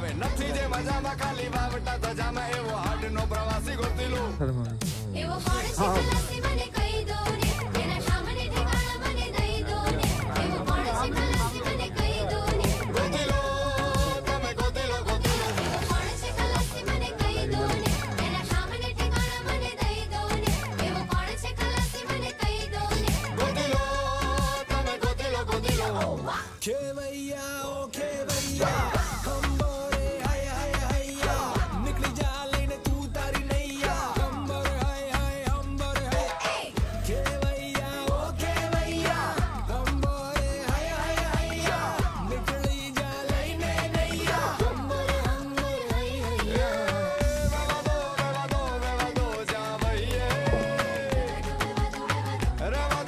આવે નથી જે મજામાં ખાલી વાવટા ધજામાં એવો હાડનો પ્રવાસી ગોતીલો એવો કોણ છે ખલાસી મને કહી દો ને તેના સામને ઠેકાણા મને દઈ દો ને એવો કોણ છે ખલાસી મને કહી દો ને ગોતીલો તમે ગોતીલો ગોતીલો એવો કોણ છે ખલાસી મને કહી દો ને તેના સામને ઠેકાણા મને દઈ દો ને એવો કોણ છે ખલાસી મને કહી દો ને ગોતીલો તમે ગોતીલો ગોતીલો કે ભૈયા ઓકે Rama